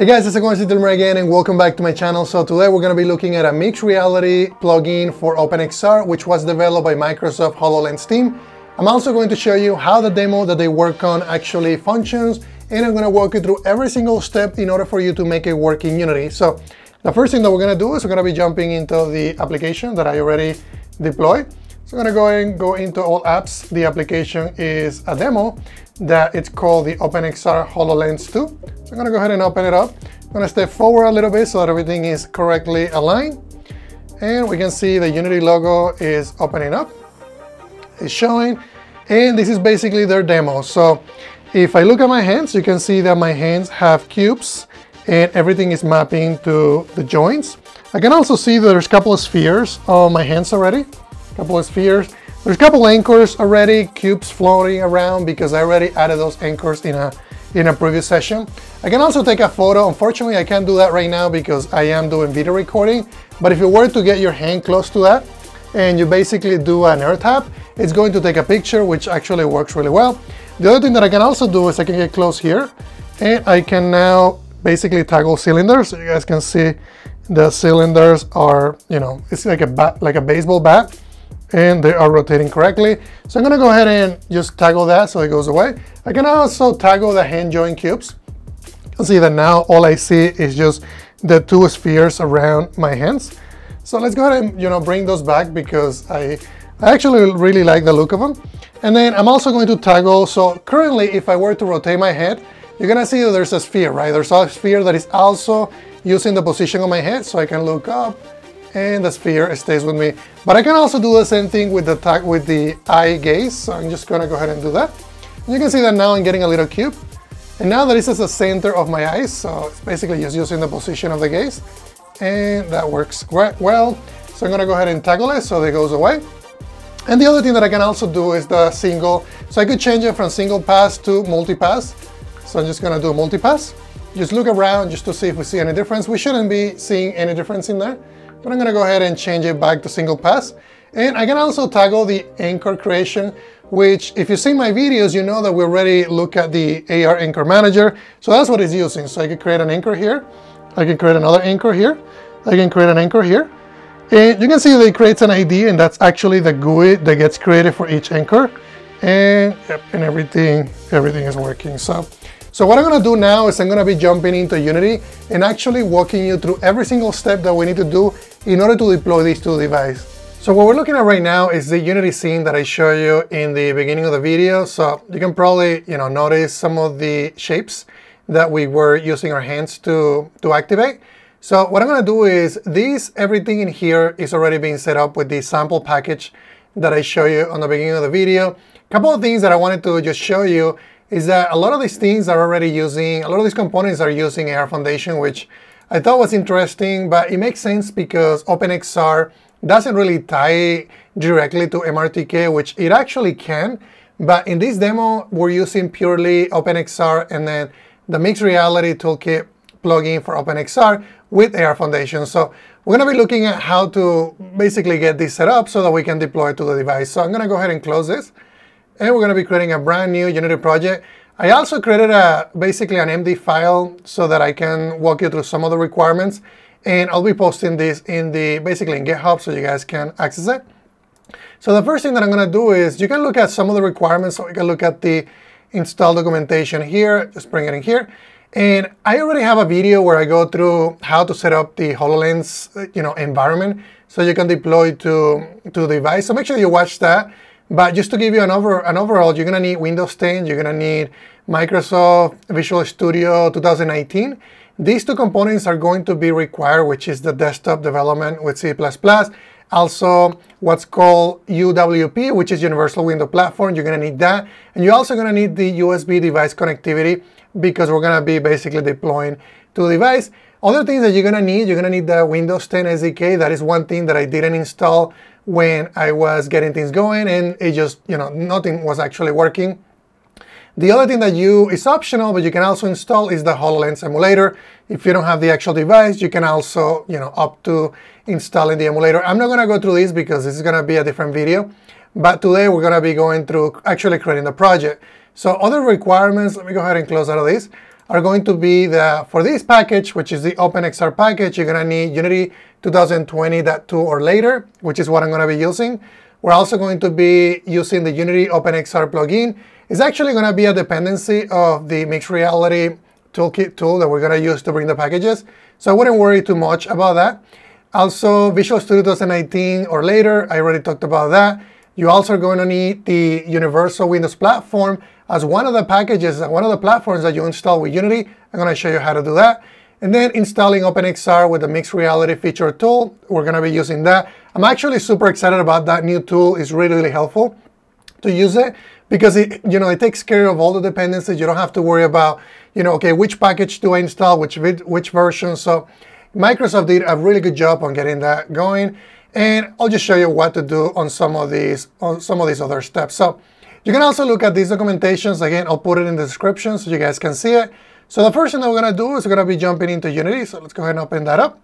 Hey guys, it's Agonzi Dilmer again and welcome back to my channel. So today we're going to be looking at a mixed reality plugin for OpenXR which was developed by Microsoft HoloLens team. I'm also going to show you how the demo that they work on actually functions and I'm going to walk you through every single step in order for you to make it work in Unity. So the first thing that we're going to do is we're going to be jumping into the application that I already deployed. So I'm to go and go into all apps. The application is a demo that it's called the OpenXR HoloLens 2. So I'm to go ahead and open it up. I'm to step forward a little bit so that everything is correctly aligned. And we can see the Unity logo is opening up. It's showing. And this is basically their demo. So if I look at my hands, you can see that my hands have cubes and everything is mapping to the joints. I can also see that there's a couple of spheres on my hands already couple of spheres. There's a couple anchors already, cubes floating around because I already added those anchors in a in a previous session. I can also take a photo. Unfortunately, I can't do that right now because I am doing video recording. But if you were to get your hand close to that and you basically do an air tap, it's going to take a picture, which actually works really well. The other thing that I can also do is I can get close here and I can now basically toggle cylinders. So you guys can see the cylinders are, you know, it's like a bat, like a baseball bat and they are rotating correctly. So I'm gonna go ahead and just toggle that so it goes away. I can also toggle the hand joint cubes. You can see that now all I see is just the two spheres around my hands. So let's go ahead and you know bring those back because I, I actually really like the look of them. And then I'm also going to toggle, so currently if I were to rotate my head, you're gonna see that there's a sphere, right? There's a sphere that is also using the position of my head, so I can look up, and the sphere stays with me. But I can also do the same thing with the with the eye gaze. So I'm just gonna go ahead and do that. And you can see that now I'm getting a little cube. And now that this is the center of my eyes, so it's basically just using the position of the gaze. And that works quite well. So I'm gonna go ahead and toggle it so it goes away. And the other thing that I can also do is the single. So I could change it from single pass to multi-pass. So I'm just gonna do multi-pass. Just look around just to see if we see any difference. We shouldn't be seeing any difference in there. But I'm gonna go ahead and change it back to single pass. And I can also toggle the anchor creation, which if you see my videos, you know that we already look at the AR anchor manager. So that's what it's using. So I can create an anchor here. I can create another anchor here. I can create an anchor here. And you can see that it creates an ID and that's actually the GUI that gets created for each anchor. And, yep, and everything, everything is working. So so what I'm gonna do now is I'm gonna be jumping into Unity and actually walking you through every single step that we need to do in order to deploy these two devices. So what we're looking at right now is the Unity scene that I showed you in the beginning of the video. So you can probably you know, notice some of the shapes that we were using our hands to, to activate. So what I'm gonna do is this, everything in here is already being set up with the sample package that I show you on the beginning of the video. A couple of things that I wanted to just show you is that a lot of these things are already using, a lot of these components are using AR Foundation, which I thought was interesting, but it makes sense because OpenXR doesn't really tie directly to MRTK, which it actually can. But in this demo, we're using purely OpenXR and then the Mixed Reality Toolkit plugin for OpenXR with AR Foundation. So we're going to be looking at how to basically get this set up so that we can deploy it to the device. So I'm going to go ahead and close this. And we're going to be creating a brand new Unity project. I also created a basically an MD file so that I can walk you through some of the requirements. And I'll be posting this in the basically in GitHub so you guys can access it. So the first thing that I'm going to do is you can look at some of the requirements. So you can look at the install documentation here, just bring it in here. And I already have a video where I go through how to set up the HoloLens you know, environment so you can deploy to, to the device. So make sure you watch that. But just to give you an, over, an overall, you're gonna need Windows 10, you're gonna need Microsoft Visual Studio 2019. These two components are going to be required, which is the desktop development with C++, also what's called UWP, which is Universal Window Platform. You're going to need that. And you're also going to need the USB device connectivity because we're going to be basically deploying to the device. Other things that you're going to need, you're going to need the Windows 10 SDK. That is one thing that I didn't install when I was getting things going and it just, you know, nothing was actually working. The other thing that you is optional, but you can also install is the HoloLens emulator. If you don't have the actual device, you can also, you know, opt to installing the emulator. I'm not gonna go through this because this is gonna be a different video, but today we're gonna be going through actually creating the project. So other requirements, let me go ahead and close out of this. Are going to be the, for this package, which is the OpenXR package, you're gonna need Unity 2020.2 or later, which is what I'm gonna be using. We're also going to be using the Unity OpenXR plugin. It's actually gonna be a dependency of the mixed reality toolkit tool that we're gonna use to bring the packages. So I wouldn't worry too much about that. Also, Visual Studio 2019 or later, I already talked about that. You also are going to need the Universal Windows Platform as one of the packages, one of the platforms that you install with Unity. I'm going to show you how to do that. And then installing OpenXR with the Mixed Reality Feature tool. We're going to be using that. I'm actually super excited about that new tool. It's really, really helpful to use it because it, you know, it takes care of all the dependencies. You don't have to worry about, you know, okay, which package do I install, which, which version. So Microsoft did a really good job on getting that going. And I'll just show you what to do on some of these, on some of these other steps. So you can also look at these documentations. Again, I'll put it in the description so you guys can see it. So the first thing that we're going to do is we're going to be jumping into Unity. So let's go ahead and open that up.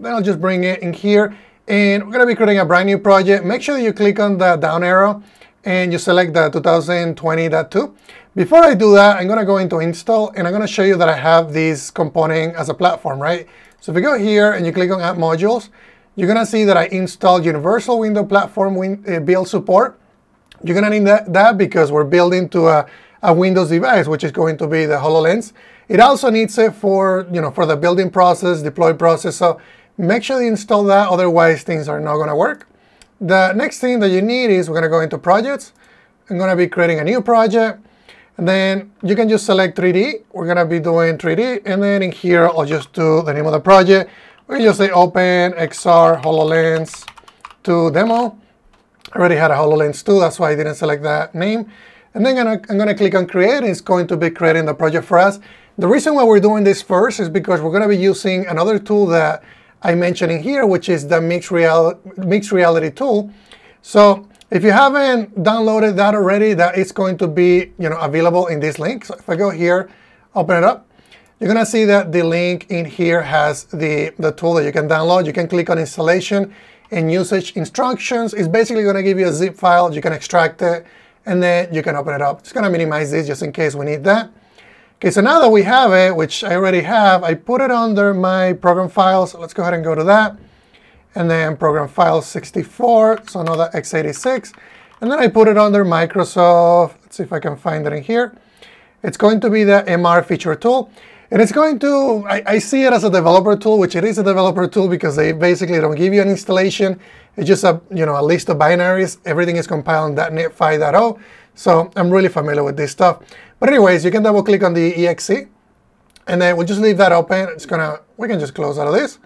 Then I'll just bring it in here. And we're going to be creating a brand new project. Make sure that you click on the down arrow and you select the 2020.2. Before I do that, I'm going to go into install and I'm going to show you that I have this component as a platform, right? So if you go here and you click on add modules, you're going to see that I installed Universal Window Platform win uh, build support. You're to need that, that, because we're building to a, a, Windows device, which is going to be the HoloLens. It also needs it for, you know, for the building process, deploy process. So make sure you install that, otherwise things are not to work. The next thing that you need is we're to go into projects. I'm to be creating a new project. And then you can just select 3D. We're to be doing 3D. And then in here, I'll just do the name of the project. We just say Open XR HoloLens 2 demo. I already had a HoloLens 2, that's why I didn't select that name. And then I'm going to click on create. It's going to be creating the project for us. The reason why we're doing this first is because we're to be using another tool that I mentioned in here, which is the mixed, real, mixed reality tool. So if you haven't downloaded that already, that is going to be you know, available in this link. So if I go here, open it up, you're to see that the link in here has the, the tool that you can download. You can click on installation and usage instructions. It's basically going to give you a zip file. You can extract it, and then you can open it up. It's going to minimize this just in case we need that. Okay, so now that we have it, which I already have, I put it under my program files. So let's go ahead and go to that. And then program file 64, so another x86. And then I put it under Microsoft. Let's see if I can find it in here. It's going to be the MR feature tool. And it's going to, I, I, see it as a developer tool, which it is a developer tool because they basically don't give you an installation. It's just a, you know, a list of binaries. Everything is compiled in .NET 5.0. So I'm really familiar with this stuff. But anyways, you can double click on the exe and then we'll just leave that open. It's gonna, we can just close out of this.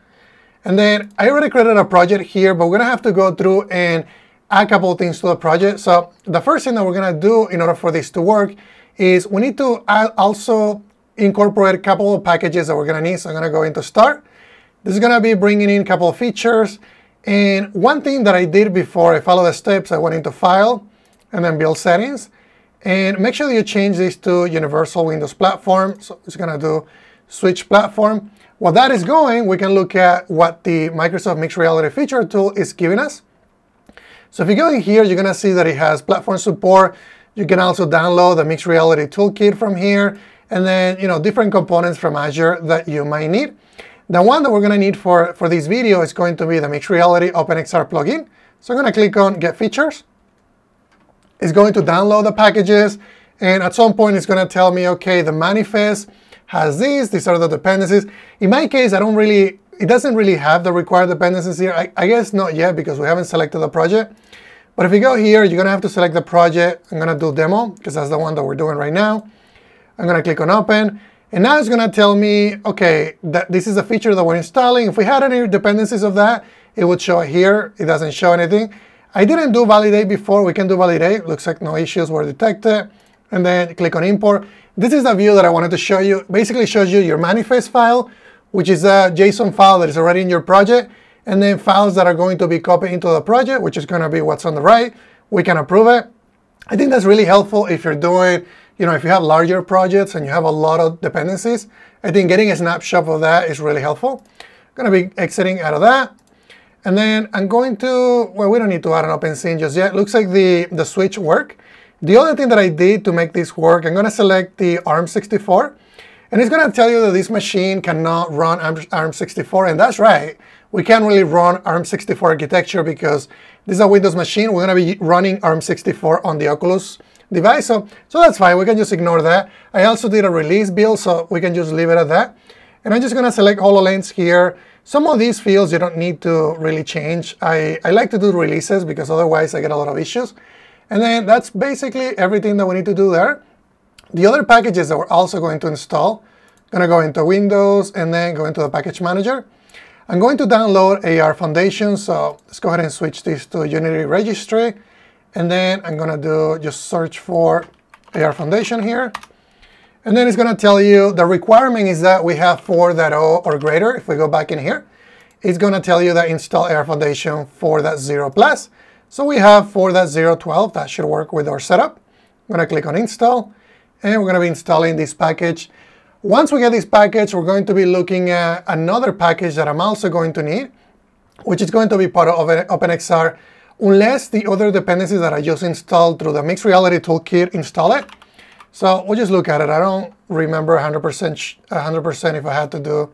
And then I already created a project here, but we're gonna have to go through and add a couple things to the project. So the first thing that we're gonna do in order for this to work is we need to also incorporate a couple of packages that we're going to need. So I'm going to go into Start. This is going to be bringing in a couple of features. And one thing that I did before I follow the steps, I went into File and then Build Settings. And make sure that you change this to Universal Windows Platform. So it's going to do Switch Platform. While that is going, we can look at what the Microsoft Mixed Reality Feature Tool is giving us. So if you go in here, you're going to see that it has platform support. You can also download the Mixed Reality Toolkit from here and then you know different components from Azure that you might need. The one that we're going to need for, for this video is going to be the Mixed Reality OpenXR plugin. So I'm going to click on Get Features. It's going to download the packages, and at some point it's going to tell me, okay, the manifest has these, these are the dependencies. In my case, I don't really, it doesn't really have the required dependencies here. I, I guess not yet because we haven't selected the project. But if you go here, you're going to have to select the project. I'm going to do demo because that's the one that we're doing right now. I'm to click on open. And now it's to tell me, okay, that this is a feature that we're installing. If we had any dependencies of that, it would show here. It doesn't show anything. I didn't do validate before. We can do validate. Looks like no issues were detected. And then click on import. This is the view that I wanted to show you. Basically shows you your manifest file, which is a JSON file that is already in your project. And then files that are going to be copied into the project, which is to be what's on the right. We can approve it. I think that's really helpful if you're doing you know, if you have larger projects and you have a lot of dependencies, I think getting a snapshot of that is really helpful. I'm going to be exiting out of that. And then I'm going to, well, we don't need to add an open scene just yet. Looks like the, the switch work. The other thing that I did to make this work, I'm going to select the ARM64. And it's going to tell you that this machine cannot run ARM64, and that's right. We can't really run ARM64 architecture because this is a Windows machine. We're going to be running ARM64 on the Oculus device, so, so that's fine. We can just ignore that. I also did a release build, so we can just leave it at that. And I'm just going to select HoloLens here. Some of these fields you don't need to really change. I, I like to do releases because otherwise I get a lot of issues. And then that's basically everything that we need to do there. The other packages that we're also going to install, going to go into Windows and then go into the package manager. I'm going to download AR Foundation, so let's go ahead and switch this to Unity Registry. And then I'm going to do just search for AR Foundation here. And then it's going to tell you the requirement is that we have 4.0 or greater. If we go back in here, it's going to tell you that install AR Foundation 4.0 plus. So we have 4.012. That should work with our setup. I'm going to click on install, and we're going to be installing this package. Once we get this package, we're going to be looking at another package that I'm also going to need, which is going to be part of OpenXR, unless the other dependencies that I just installed through the Mixed Reality Toolkit install it. So we'll just look at it. I don't remember 100% 100% if I had to do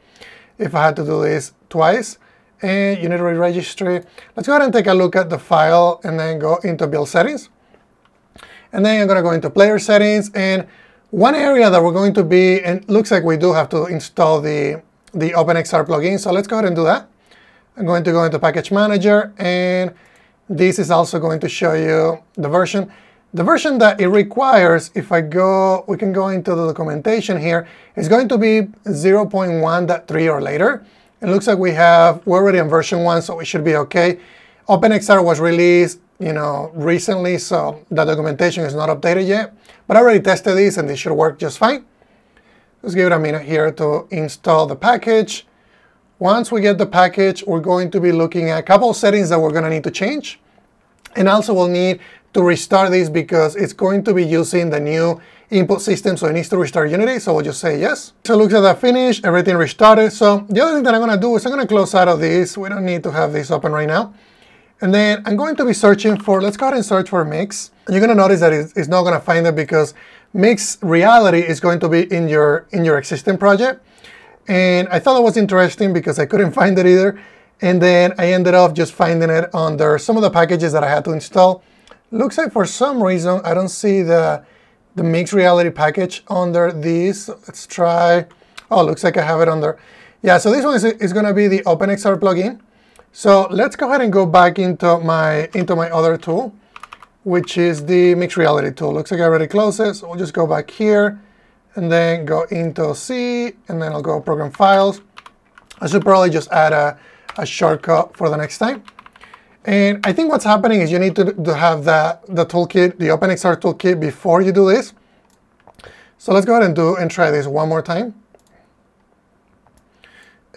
if I had to do this twice. And Unity registry. Let's go ahead and take a look at the file and then go into build settings. And then I'm going to go into player settings. And one area that we're going to be, and looks like we do have to install the, the OpenXR plugin. So let's go ahead and do that. I'm going to go into package manager. And this is also going to show you the version. The version that it requires, if I go, we can go into the documentation here, is going to be 0.1.3 or later. It looks like we have, we're already on version 1, so we should be okay. OpenXR was released, you know, recently, so the documentation is not updated yet. But I already tested this, and this should work just fine. Let's give it a minute here to install the package. Once we get the package, we're going to be looking at a couple of settings that we're going to need to change. And also we'll need to restart this because it's going to be using the new input system, so it needs to restart Unity, so we'll just say yes. So it looks like that finished, everything restarted. So the other thing that I'm gonna do is I'm gonna close out of this. We don't need to have this open right now. And then I'm going to be searching for, let's go ahead and search for Mix. And you're gonna notice that it's not gonna find it because Mix Reality is going to be in your, in your existing project. And I thought it was interesting because I couldn't find it either. And then I ended up just finding it under some of the packages that I had to install. Looks like for some reason I don't see the, the mixed reality package under these. Let's try. Oh, looks like I have it under. Yeah, so this one is, is going to be the OpenXR plugin. So let's go ahead and go back into my into my other tool, which is the mixed reality tool. Looks like I already closed it, so we'll just go back here and then go into C, and then I'll go program files. I should probably just add a, a shortcut for the next time. And I think what's happening is you need to, to have that, the toolkit, the OpenXR toolkit before you do this. So let's go ahead and do and try this one more time.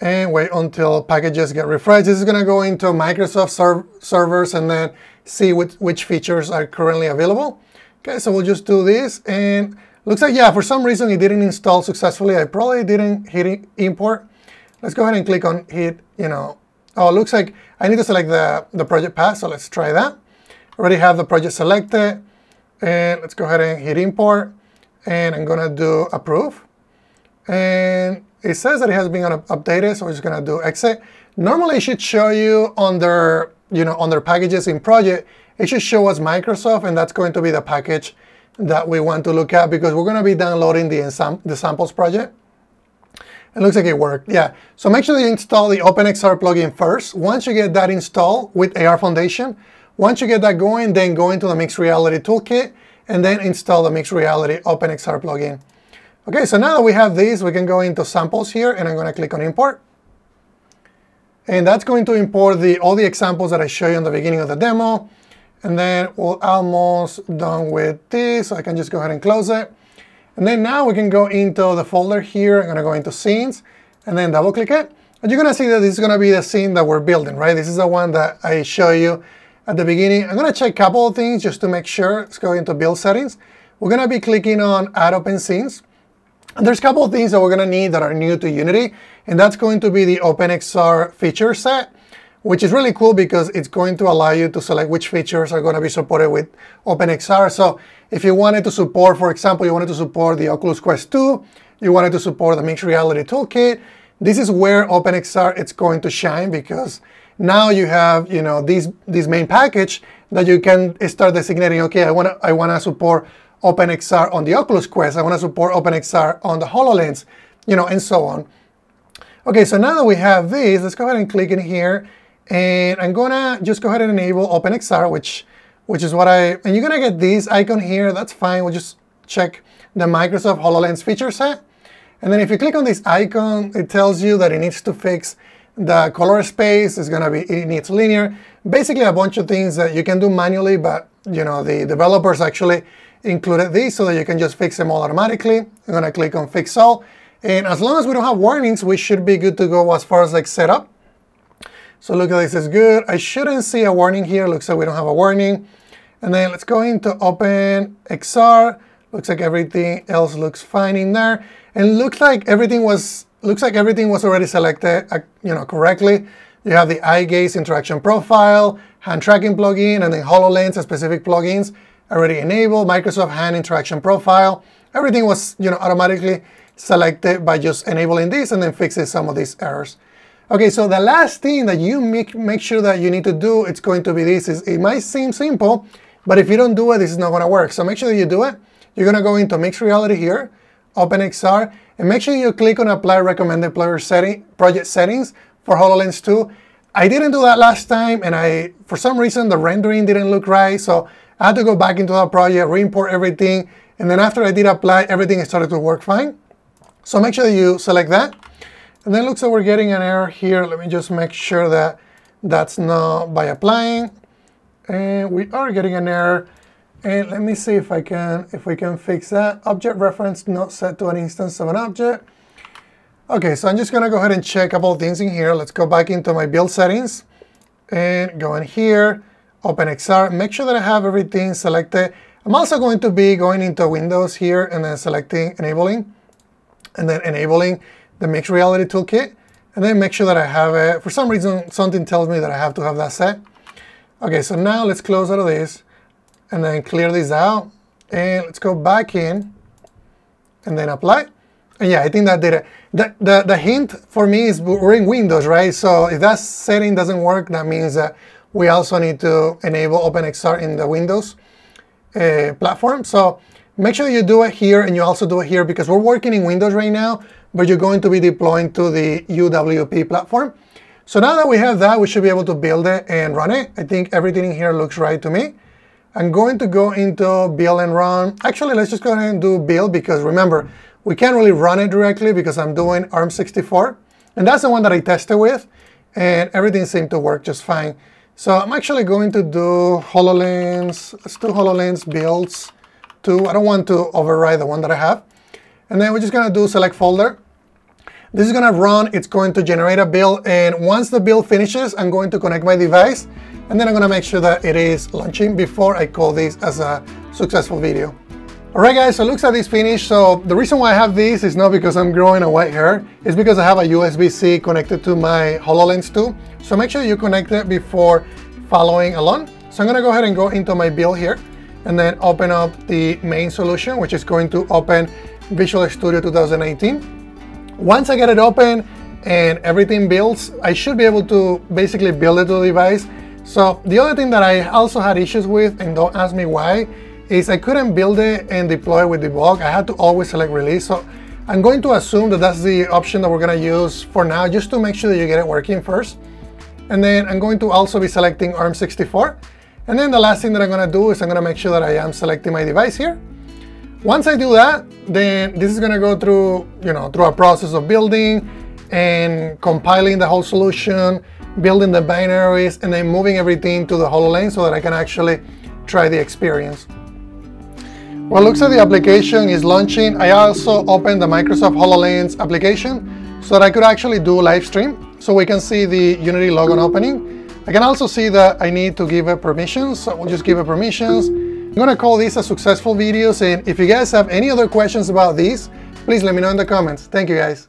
And wait until packages get refreshed. This is going to go into Microsoft serv servers and then see which, which features are currently available. Okay, so we'll just do this. And looks like, yeah, for some reason it didn't install successfully. I probably didn't hit import. Let's go ahead and click on hit, you know, Oh, looks like I need to select the, the project path, so let's try that. Already have the project selected, and let's go ahead and hit import, and I'm gonna do approve. And it says that it has been updated, so we're just gonna do exit. Normally it should show you under, you know, under packages in project, it should show us Microsoft, and that's going to be the package that we want to look at because we're gonna be downloading the, the samples project. It looks like it worked, yeah. So make sure you install the OpenXR plugin first. Once you get that installed with AR Foundation, once you get that going, then go into the Mixed Reality Toolkit and then install the Mixed Reality OpenXR plugin. Okay, so now that we have these, we can go into samples here and I'm gonna click on import. And that's going to import the, all the examples that I showed you in the beginning of the demo. And then we're almost done with this, so I can just go ahead and close it. And then now we can go into the folder here. I'm going to go into scenes and then double click it. And you're going to see that this is going to be the scene that we're building, right? This is the one that I show you at the beginning. I'm going to check a couple of things just to make sure. Let's go into build settings. We're going to be clicking on add open scenes. And there's a couple of things that we're going to need that are new to Unity. And that's going to be the OpenXR feature set. Which is really cool because it's going to allow you to select which features are going to be supported with OpenXR. So if you wanted to support, for example, you wanted to support the Oculus Quest 2, you wanted to support the Mixed Reality Toolkit, this is where OpenXR it's going to shine because now you have you know this this main package that you can start designating. Okay, I want to I want to support OpenXR on the Oculus Quest. I want to support OpenXR on the HoloLens, you know, and so on. Okay, so now that we have this, let's go ahead and click in here, and I'm gonna just go ahead and enable OpenXR, which which is what I and you're gonna get this icon here. That's fine. We'll just check the Microsoft HoloLens feature set. And then if you click on this icon, it tells you that it needs to fix the color space. It's gonna be, it needs linear. Basically a bunch of things that you can do manually, but you know, the developers actually included these so that you can just fix them all automatically. I'm gonna click on fix all. And as long as we don't have warnings, we should be good to go as far as like setup. So look at this is good. I shouldn't see a warning here. Looks like we don't have a warning. And then let's go into Open XR. Looks like everything else looks fine in there. And looks like everything was looks like everything was already selected uh, you know, correctly. You have the eye gaze interaction profile, hand tracking plugin, and then HoloLens specific plugins already enabled, Microsoft hand interaction profile. Everything was you know, automatically selected by just enabling this and then fixing some of these errors. Okay, so the last thing that you make, make sure that you need to do, it's going to be this. Is, it might seem simple, but if you don't do it, this is not going to work. So make sure that you do it. You're going to go into mixed reality here, OpenXR, and make sure you click on Apply Recommended Player setting, Project Settings for HoloLens 2. I didn't do that last time, and I, for some reason, the rendering didn't look right, so I had to go back into that project, re-import everything, and then after I did apply, everything started to work fine. So make sure that you select that. And then looks like we're getting an error here. Let me just make sure that that's not by applying. And we are getting an error. And let me see if I can, if we can fix that. Object reference not set to an instance of an object. Okay, so I'm just gonna go ahead and check a couple things in here. Let's go back into my build settings and go in here, OpenXR, make sure that I have everything selected. I'm also going to be going into Windows here and then selecting enabling and then enabling the mixed reality toolkit and then make sure that I have it. For some reason, something tells me that I have to have that set. Okay, so now let's close out of this and then clear this out. And let's go back in and then apply. And yeah, I think that did it. The, the, the hint for me is we're in Windows, right? So if that setting doesn't work, that means that we also need to enable OpenXR in the Windows uh, platform. So make sure you do it here and you also do it here because we're working in Windows right now, but you're going to be deploying to the UWP platform. So now that we have that, we should be able to build it and run it. I think everything in here looks right to me. I'm going to go into build and run. Actually, let's just go ahead and do build because remember, we can't really run it directly because I'm doing ARM64. And that's the one that I tested with. And everything seemed to work just fine. So I'm actually going to do HoloLens. Let's do HoloLens builds too. I don't want to override the one that I have. And then we're just going to do select folder. This is going to run. It's going to generate a build. And once the build finishes, I'm going to connect my device and then I'm gonna make sure that it is launching before I call this as a successful video. Alright guys, so it looks like this finished. So the reason why I have this is not because I'm growing a white hair, it's because I have a USB-C connected to my HoloLens 2. So make sure you connect it before following along. So I'm gonna go ahead and go into my build here and then open up the main solution, which is going to open Visual Studio 2018. Once I get it open and everything builds, I should be able to basically build it to the device so the other thing that I also had issues with, and don't ask me why, is I couldn't build it and deploy with debug. I had to always select release. So I'm going to assume that that's the option that we're gonna use for now, just to make sure that you get it working first. And then I'm going to also be selecting ARM64. And then the last thing that I'm gonna do is I'm gonna make sure that I am selecting my device here. Once I do that, then this is gonna go through, you know, through a process of building and compiling the whole solution, building the binaries, and then moving everything to the HoloLens so that I can actually try the experience. Well, looks like the application is launching. I also opened the Microsoft HoloLens application so that I could actually do live stream so we can see the Unity logo opening. I can also see that I need to give it permissions, so we'll just give it permissions. I'm gonna call this a successful video, and if you guys have any other questions about this, please let me know in the comments. Thank you guys.